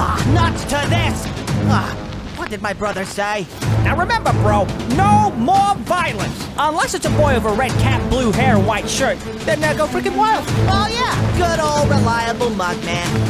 Ah, not to this! Ah, what did my brother say? Now remember, bro, no more violence! Unless it's a boy with a red cap, blue hair, white shirt. Then now go freaking wild. Oh yeah, good old reliable Mugman.